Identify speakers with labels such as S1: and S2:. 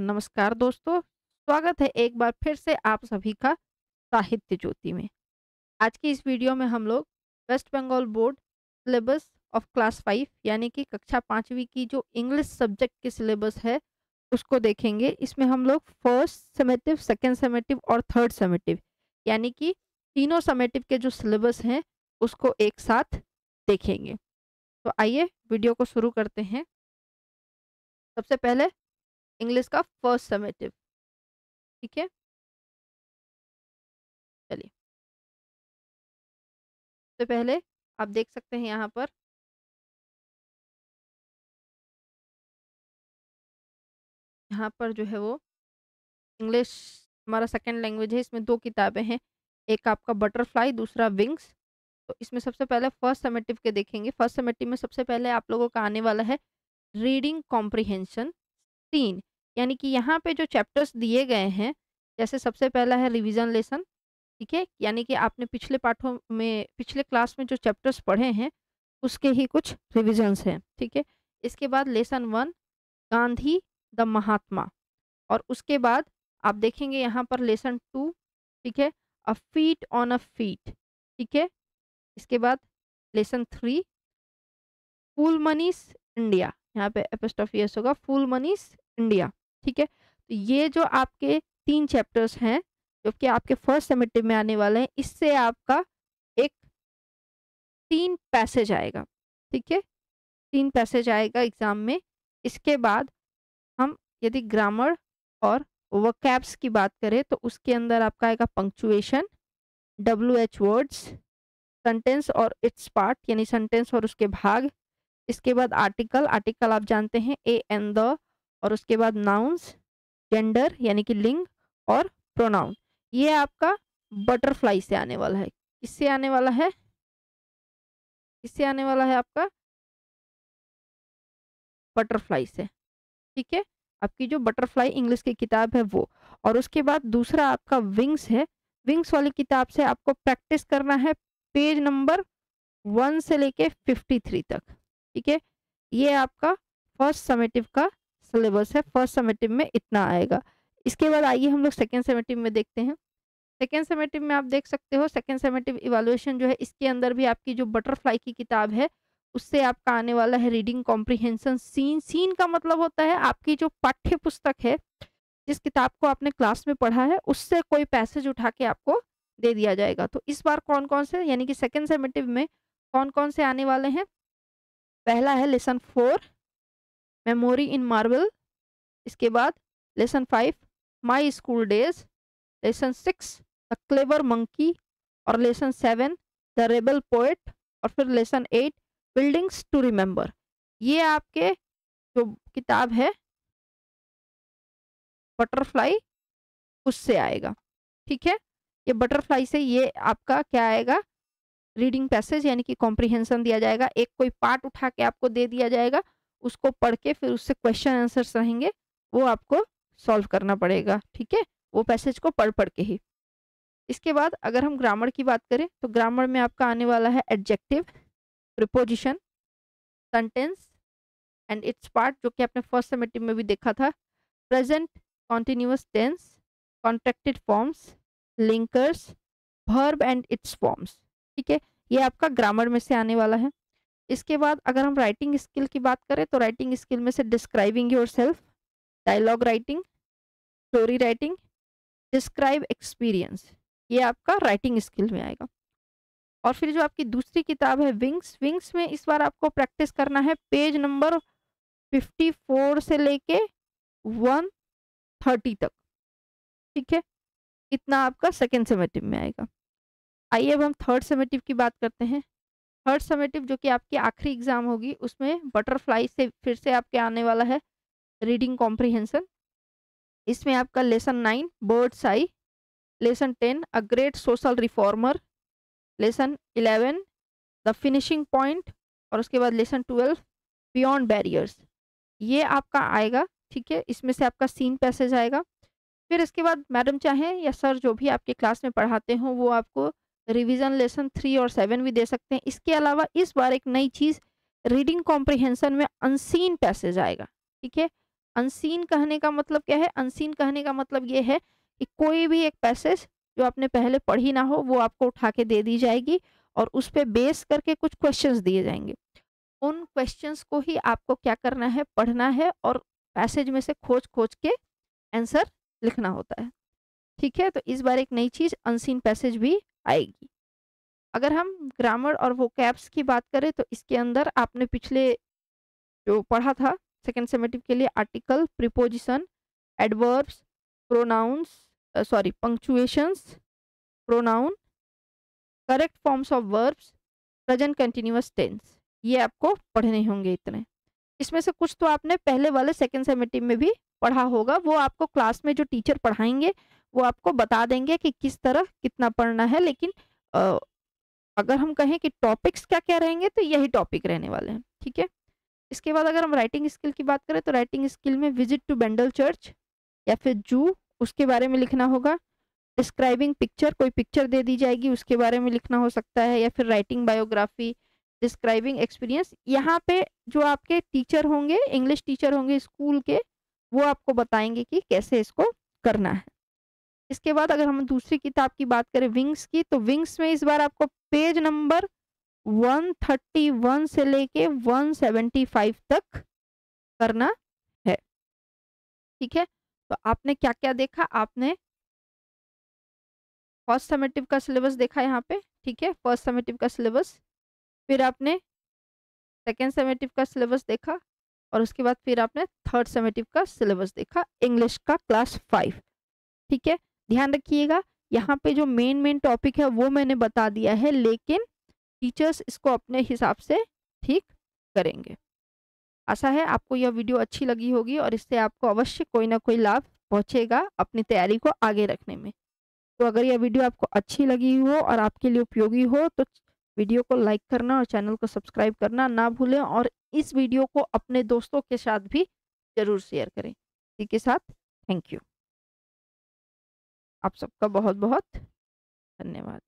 S1: नमस्कार दोस्तों, स्वागत है एक बार फिर से आप सभी का साहित्य ज्योति में। आज की इस वीडियो में हम लोग West Bengal board syllabus of class five यानी कि कक्षा पाँचवीं की जो इंग्लिश सब्जेक्ट की सिलेबस है, उसको देखेंगे। इसमें हम लोग फ़र्स्ट सेमेटिव सेकेंड सेमेटिव और थर्ड सेमेटिव यानी कि तीनों समेटिव के जो सिलेबस हैं, उसको एक साथ देखेंगे। तो आइए वीडियो को शुरू करते हैं। सबसे पहले इंग्लिश का फ़र्स्ट समेटिव। ठीक है? चलिए। तो पहले आप देख सकते हैं यहाँ पर यहाँ पर जो है वो इंग्लिश हमारा सेकंड लैंग्वेज है, इसमें दो किताबें हैं, एक आपका बटरफ्लाई दूसरा विंग्स तो इसमें सबसे पहले फ़र्स्ट समेटिव के देखेंगे। फ़र्स्ट समेटिव में सबसे पहले आप लोगों का आने वाला है रीडिंग कॉम्प्रिहेंशन तीन। यानी कि यहाँ पे जो चैप्टर्स दिए गए हैं, जैसे सबसे पहला है रिवीजन लेसन, ठीक है? यानी कि आपने पिछले पाठों में, पिछले क्लास में जो चैप्टर्स पढ़े हैं, उसके ही कुछ रिविजन्स हैं, ठीक है? थीके? इसके बाद lesson one, Gandhi the Mahatma, और उसके बाद आप देखेंगे यहाँ पर लेसन टू, ठीक है? A feat on a feat, ठीक है? इसके बाद लेसन थ्री फूल मनीस इंडिया, यहाँ पे एपिस्टोफियस होगा फूल मनीस इंडिया। ठीक है? तो ये जो आपके तीन चैप्टर्स हैं, जो कि आपके फ़र्स्ट सेमेटिव में आने वाले हैं, इससे आपका एक तीन पैसेज आएगा, ठीक है? तीन पैसेज आएगा एग्ज़ाम में। इसके बाद हम यदि ग्रामर और वकैब्स की बात करें तो उसके अंदर आपका आएगा punctuation W H words sentence और इट्स पार्ट यानी सेंटेंस और उसके भाग। इसके बाद आर्टिकल आर्टिकल आप जानते हैं ए एन द और उसके बाद नाउन्स जेंडर यानी कि लिंग और प्रोनाउन ये आपका बटरफ्लाई से आने वाला है। किससे आने वाला है? किससे आने वाला है आपका? बटरफ्लाई से। ठीक है? आपकी जो बटरफ्लाई इंग्लिश की किताब है वो। और उसके बाद दूसरा आपका विंग्स है। विंग्स वाली किताब से आपको प्रैक्टिस करना है पेज नंबर वन से लेके फिफ्टी थ्री तक। ठीक है? ये आपका फ़र्स्ट समेटिव का सिलेबस है फ़र्स्ट सेमेटिव में इतना आएगा। इसके बाद आइए हम लोग सेकेंड समेटिव में देखते हैं। सेकेंड समेटिव में आप देख सकते हो सेकेंड समेटिव इवेलुएशन जो है, इसके अंदर भी आपकी जो बटरफ्लाई की किताब है, उससे आपका आने वाला है रीडिंग कॉम्प्रिहेंशन सीन सीन का मतलब होता है आपकी जो पाठ्य पुस्तक है, जिस किताब को आपने क्लास में पढ़ा है, उससे कोई पैसेज उठा के आपको दे दिया जाएगा। तो इस बार कौन कौन से, यानी कि सेकेंड सेमेटिव में कौन कौन से आने वाले हैं? पहला है lesson four memory in marble, इसके बाद lesson five my school days, lesson six, the clever monkey, और lesson seven, the rebel poet, और फिर lesson eight, buildings to remember. ये आपके जो किताब है, बटरफ्लाई, उससे आएगा। ठीक है? ये बटरफ्लाई से ये आपका क्या आएगा? रीडिंग पैसेज, यानी कि कॉम्प्रिहेंशन दिया जाएगा। एक कोई पार्ट उठा के आपको दे दिया जाएगा। उसको पढ़ के फिर उससे क्वेश्चन आंसर्स रहेंगे, वो आपको सॉल्व करना पड़ेगा, ठीक है? वो पैसेज को पढ़ पढ़ के ही। इसके बाद अगर हम ग्रामर की बात करें तो ग्रामर में आपका आने वाला है adjective preposition sentence and it's part जो कि आपने फ़र्स्ट सेमेटिव में भी देखा था। Present continuous tense contracted forms linkers verb and its forms ठीक है? ये आपका ग्रामर में से आने वाला है। इसके बाद अगर हम राइटिंग स्किल की बात करें तो राइटिंग स्किल में से describing yourself dialogue writing story writing describe experience ये आपका राइटिंग स्किल में आएगा। और फिर जो आपकी दूसरी किताब है विंग्स विंग्स में इस बार आपको प्रैक्टिस करना है पेज नंबर फिफ्टी फोर से लेके वन थर्टी तक। ठीक है? इतना आपका सेकेंड सेमेटिव में आएगा। आइए अब हम थर्ड सेमेटिव की बात करते हैं। थर्ड समेटिव जो कि आपकी आखिरी एग्ज़ाम होगी, उसमें बटरफ्लाई से फिर से आपके आने वाला है रीडिंग कॉम्प्रिहेंशन इसमें आपका lesson nine birds eye lesson ten a great social reformer lesson eleven the finishing point और उसके बाद लेसन ट्वेल्व बियॉन्ड बैरियर्स ये आपका आएगा, ठीक है? इसमें से आपका सीन पैसेज आएगा। फिर इसके बाद मैडम चाहें या सर जो भी आपके क्लास में पढ़ाते हों, वो आपको रिवीजन लेसन थ्री और सेवन भी दे सकते हैं। इसके अलावा इस बार एक नई चीज़ रीडिंग कॉम्प्रिहेंशन में अनसीन पैसेज आएगा, ठीक है? अनसीन कहने का मतलब क्या है? अनसीन कहने का मतलब ये है कि कोई भी एक पैसेज जो आपने पहले पढ़ी ना हो, वो आपको उठा के दे दी जाएगी और उस पर बेस करके कुछ क्वेश्चंस दिए जाएँगे। उन क्वेश्चंस को ही आपको क्या करना है? पढ़ना है और पैसेज में से खोज खोज के आंसर लिखना होता है। ठीक है? तो इस बार एक नई चीज़ अनसीन पैसेज भी आएगी। अगर हम ग्रामर और वो कैप्स की बात करें तो इसके अंदर आपने पिछले जो पढ़ा था सेकेंड सेमेटिव के लिए article preposition adverbs pronouns sorry punctuations pronoun correct forms of verbs present continuous tense ये आपको पढ़ने होंगे इतने। इसमें से कुछ तो आपने पहले वाले सेकेंड सेमेटिव में भी पढ़ा होगा, वो आपको क्लास में जो टीचर पढ़ाएँगे वो आपको बता देंगे कि किस तरह कितना पढ़ना है लेकिन आ, अगर हम कहें कि टॉपिक्स क्या क्या रहेंगे तो यही टॉपिक रहने वाले हैं ठीक है? इसके बाद अगर हम राइटिंग स्किल की बात करें तो राइटिंग स्किल में विज़िट टू बेंडल चर्च या फिर जू उसके बारे में लिखना होगा। डिस्क्राइबिंग पिक्चर कोई पिक्चर दे दी जाएगी उसके बारे में लिखना हो सकता है या फिर राइटिंग बायोग्राफी डिस्क्राइबिंग एक्सपीरियंस यहाँ पे जो आपके टीचर होंगे इंग्लिश टीचर होंगे स्कूल के वो आपको बताएँगे कि कैसे इसको करना है। इसके बाद अगर हम दूसरी किताब की बात करें विंग्स की तो विंग्स में इस बार आपको पेज नंबर 131 से लेके 175 तक करना है। ठीक है? तो आपने क्या क्या देखा? आपने फ़र्स्ट समेटिव का सिलेबस देखा यहाँ पे? ठीक है? फ़र्स्ट समेटिव का सिलेबस। फिर आपने सेकेंड समेटिव का सिलेबस देखा और उसके बाद फिर आपने थर्ड समेटिव का सिलेबस देखा, इंग्लिश का क्लास फाइव। ठीक है? ध्यान रखिएगा, यहाँ पे जो मेन मेन टॉपिक है, वो मैंने बता दिया है, लेकिन टीचर्स इसको अपने हिसाब से ठीक करेंगे। आशा है आपको यह वीडियो अच्छी लगी होगी और इससे आपको अवश्य कोई ना कोई लाभ पहुँचेगा अपनी तैयारी को आगे रखने में। तो अगर यह वीडियो आपको अच्छी लगी हो और आपके लिए उपयोगी हो तो वीडियो को लाइक करना और चैनल को सब्सक्राइब करना ना भूलें और इस वीडियो को अपने दोस्तों के साथ भी ज़रूर शेयर करें। इसी के साथ थैंक यू आप सबका बहुत बहुत धन्यवाद।